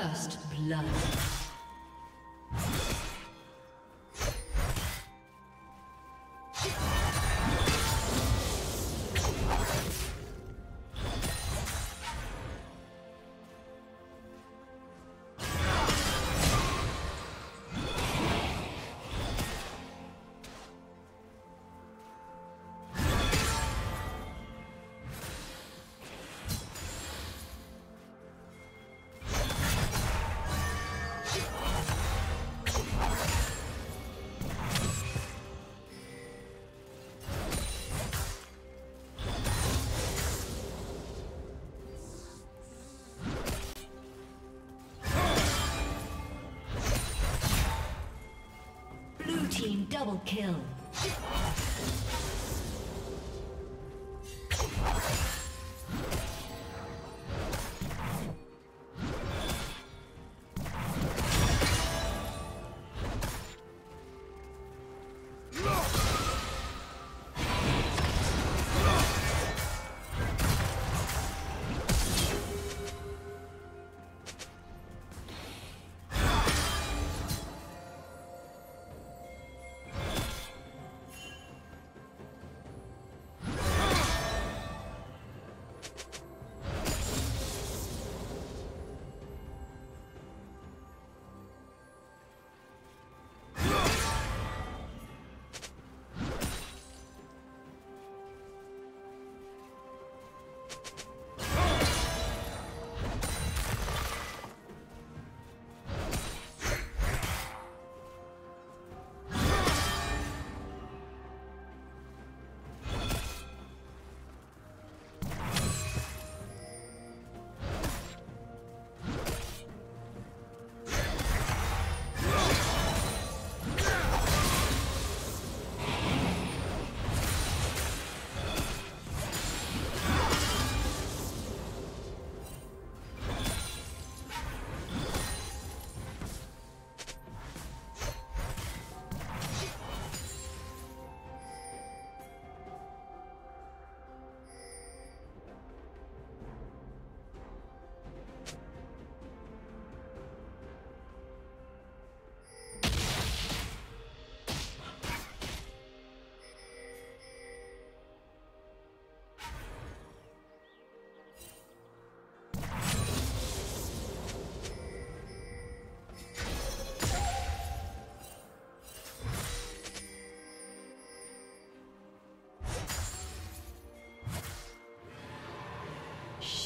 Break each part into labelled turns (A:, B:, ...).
A: First blood. Team double kill.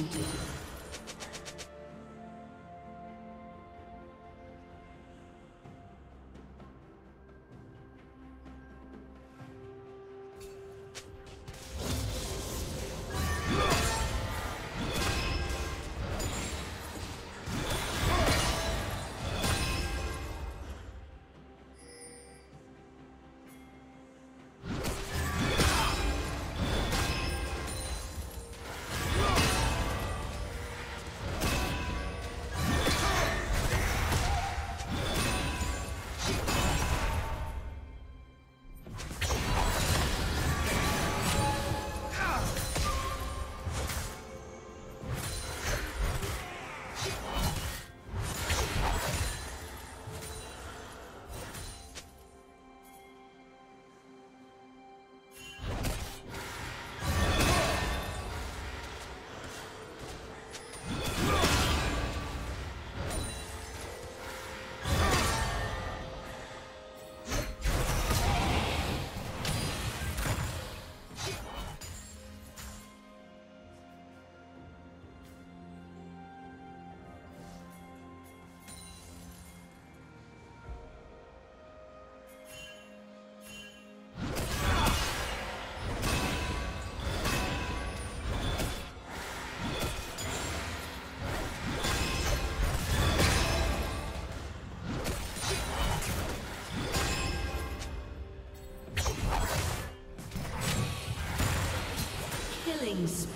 A: Executed.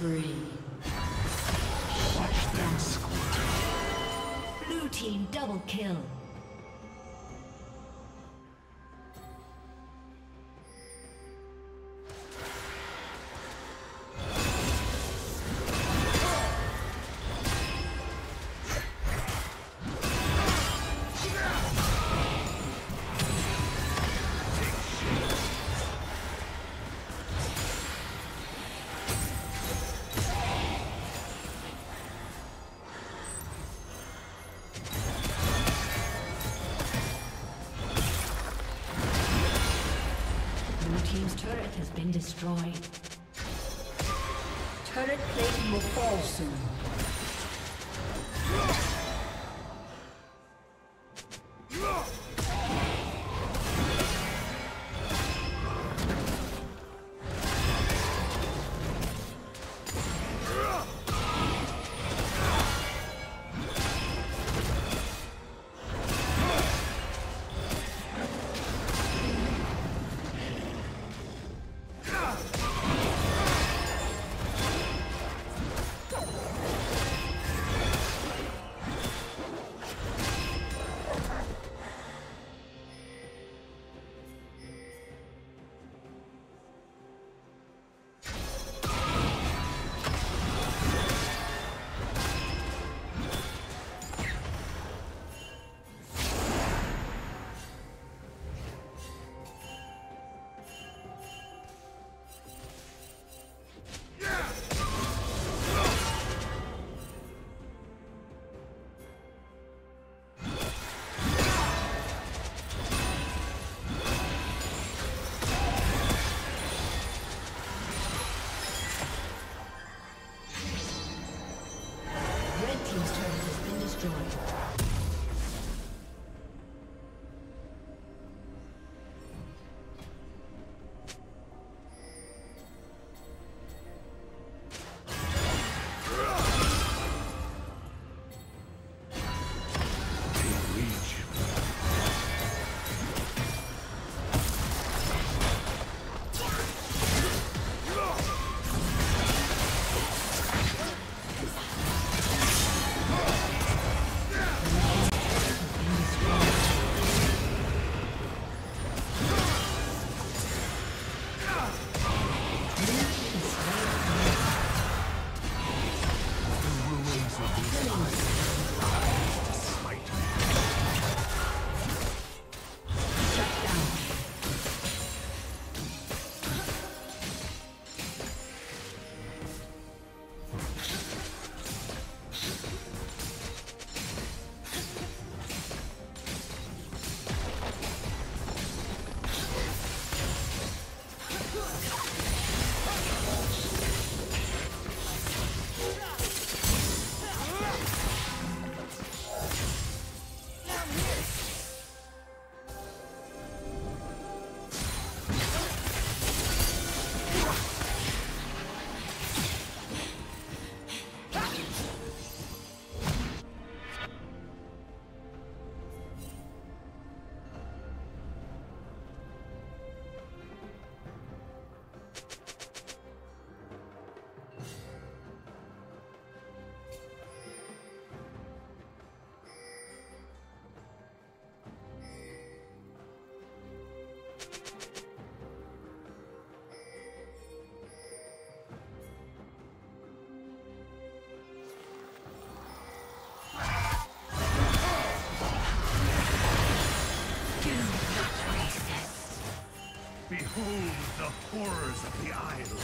A: Spree. Watch them squirt. Blue team double kill. Been destroyed. Turret plating will fall soon.
B: Horrors